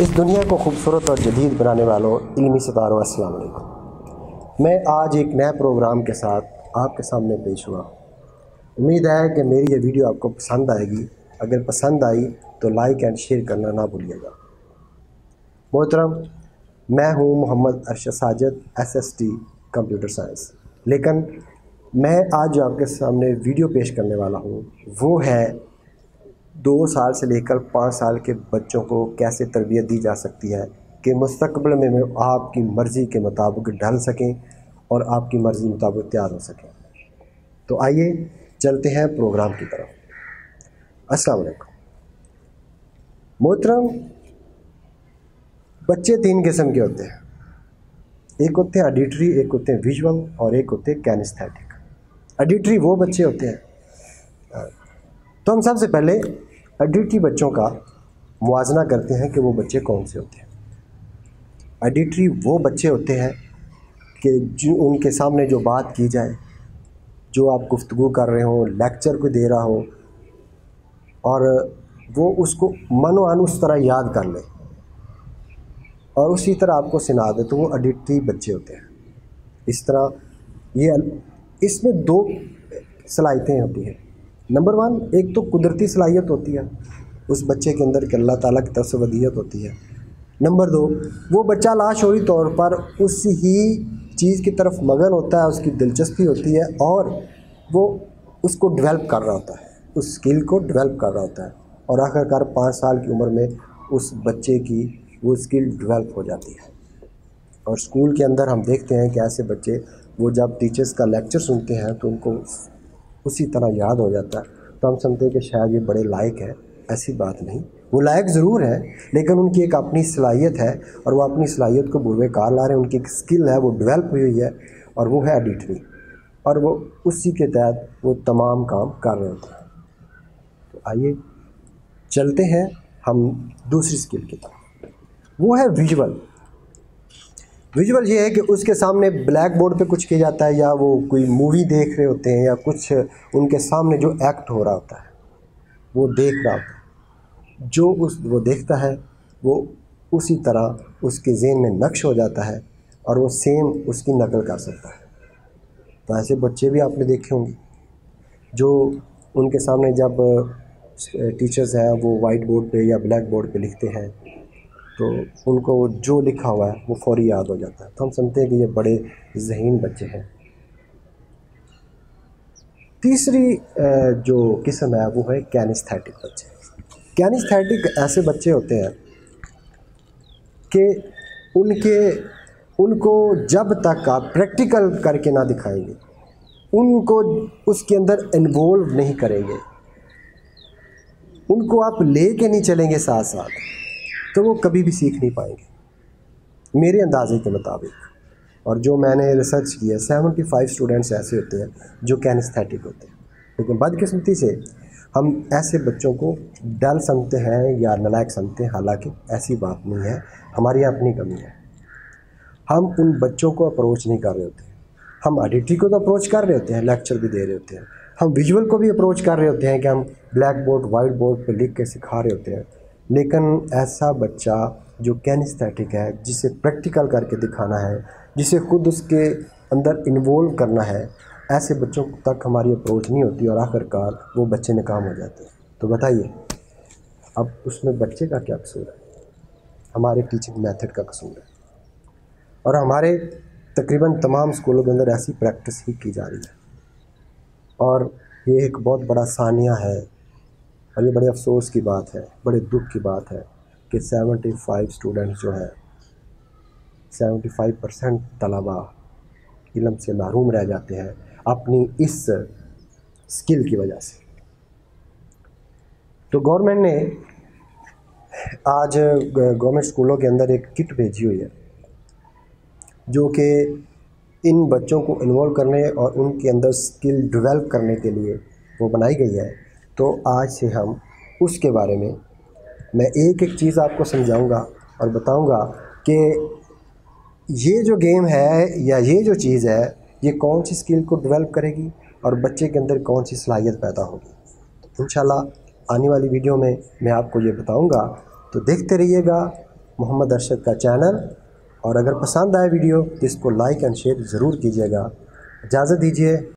इस दुनिया को खूबसूरत और जदीद बनाने वालों, इल्मी सितारों अस्सलाम वालेकुम। मैं आज एक नए प्रोग्राम के साथ आपके सामने पेश हुआ। उम्मीद है कि मेरी ये वीडियो आपको पसंद आएगी। अगर पसंद आई तो लाइक एंड शेयर करना ना भूलिएगा। मोहतरम, मैं हूँ Mohammad Arshad Sajid S S T computer science. लेकिन मैं आज जो आपके सामने वीडियो पेश करने वाला हूँ। वो है दो साल से लेकर पाँच साल के बच्चों को कैसे तरबियत दी जा सकती है कि मुस्तबल में आपकी मर्ज़ी के मुताबिक ढल सकें और आपकी मर्ज़ी मुताबिक तैयार हो सकें। तो आइए चलते हैं प्रोग्राम की तरफ़। अस्सलाम वालेकुम। मोहतरम, बच्चे तीन किस्म के होते हैं। एक होते हैं ऑडिटरी एक होते हैं विजुअल और एक होते हैं कैनिस्थेटिक एडिटरी वो बच्चे होते हैं। तो हम सबसे पहले एडिटरी बच्चों का मुआजना करते हैं कि वो बच्चे कौन से होते हैं। एडिटरी वो बच्चे होते हैं कि जो उनके सामने जो बात की जाए, जो आप गुफ्तु कर रहे हो लेक्चर को दे रहा हो, और वो उसको मनो अन उस तरह याद कर ले। और उसी तरह आपको सुना दे तो वो एडिटरी बच्चे होते हैं। इस तरह ये, इसमें दो सलाहियतें होती हैं। नंबर वन एक तो कुदरती सलाहियत होती है। उस बच्चे के अंदर कि अल्लाह ताला की तरफ़ से वदियत होती है। नंबर दो, वो बच्चा लाशोरी तौर पर उस ही चीज़ की तरफ़ मगन होता है, उसकी दिलचस्पी होती है और वो उसको डेवलप कर रहा होता है, उस स्किल को डेवलप कर रहा होता है। और आखिरकार पाँच साल की उम्र में उस बच्चे की वो स्किल डेवलप हो जाती है। और स्कूल के अंदर हम देखते हैं कि ऐसे बच्चे वो जब टीचर्स का लेक्चर सुनते हैं तो उनको उसी तरह याद हो जाता है। तो हम समझते हैं कि शायद ये बड़े लायक है, ऐसी बात नहीं। वो लायक ज़रूर है, लेकिन उनकी एक अपनी सलाहियत है और वो अपनी सलाहियत को बुरे कार ला रहे हैं। उनकी एक स्किल है, वो डेवलप हुई हुई है और वो है एडिटरी और वो उसी के तहत वो तमाम काम कर रहे होते हैं। तो आइए चलते हैं हम दूसरी स्किल की तरफ़। वो है विजुअल विजुअल ये है कि उसके सामने ब्लैक बोर्ड पे कुछ किया जाता है या वो कोई मूवी देख रहे होते हैं या कुछ उनके सामने जो एक्ट हो रहा होता है, वो देख रहा होता है। जो उस, वो देखता है, वो उसी तरह उसके जेन में नक्श हो जाता है और वो सेम उसकी नकल कर सकता है। तो ऐसे बच्चे भी आपने देखे होंगे, जो उनके सामने जब टीचर्स हैं, वो वाइट बोर्ड पे या ब्लैक बोर्ड पे लिखते हैं तो उनको जो लिखा हुआ है, वो फौरी याद हो जाता है। तो हम समझते हैं कि ये बड़े जहीन बच्चे हैं। तीसरी जो किस्म है, वो है कैनिस्थेटिक बच्चे। कैनिस्थेटिक ऐसे बच्चे होते हैं कि उनके, उनको जब तक आप प्रैक्टिकल करके ना दिखाएँगे, उनको उसके अंदर इन्वॉल्व नहीं करेंगे। उनको आप ले के नहीं चलेंगे साथ साथ तो वो कभी भी सीख नहीं पाएँगे। मेरे अंदाजे के मुताबिक। और जो मैंने रिसर्च किया सेवेंटी फाइव स्टूडेंट्स ऐसे होते हैं जो कैनस्थेटिक होते हैं। लेकिन बदकिस्मती से हम ऐसे बच्चों को डल समझते हैं या नलायक समझते हैं, हालाँकि ऐसी बात नहीं है। हमारी अपनी कमी है। हम उन बच्चों को अप्रोच नहीं कर रहे होते हम ऑडिटरी को तो अप्रोच कर रहे होते हैं लेक्चर भी दे रहे होते हैं। हम विजुअल को भी अप्रोच कर रहे होते हैं कि हम ब्लैक बोर्ड वाइट बोर्ड पर लिख के सिखा रहे होते हैं। लेकिन ऐसा बच्चा जो कैनिस्थेटिक है, जिसे प्रैक्टिकल करके दिखाना है, जिसे खुद उसके अंदर इन्वॉल्व करना है, ऐसे बच्चों तक हमारी अप्रोच नहीं होती और आखिरकार वो बच्चे नाकाम हो जाते हैं। तो बताइए, अब उसमें बच्चे का क्या कसूर है? हमारे टीचिंग मेथड का कसूर है। और हमारे तकरीबन तमाम स्कूलों के अंदर ऐसी प्रैक्टिस ही की जा रही है। और ये एक बहुत बड़ा सानिया है और ये बड़े अफसोस की बात है, बड़े दुख की बात है कि सेवेंटी फाइव स्टूडेंट्स जो हैं, सेवेंटी फाइव परसेंट तलबा इलम से महरूम रह जाते हैं अपनी इस स्किल की वजह से। तो गवर्नमेंट ने आज गवर्नमेंट स्कूलों के अंदर एक किट भेजी हुई है, जो कि इन बच्चों को इन्वॉल्व करने और उनके अंदर स्किल डेवलप करने के लिए वो बनाई गई है। तो आज से हम उसके बारे में मैं एक एक चीज़ आपको समझाऊँगा और बताऊँगा कि ये जो गेम है या ये जो चीज़ है, ये कौन सी स्किल को डेवलप करेगी और बच्चे के अंदर कौन सी सलाहियत पैदा होगी। इन आने वाली वीडियो में मैं आपको ये बताऊँगा। तो देखते रहिएगा मोहम्मद अरशद का चैनल और अगर पसंद आए वीडियो तो इसको लाइक एंड शेयर ज़रूर कीजिएगा। इजाज़त दीजिए।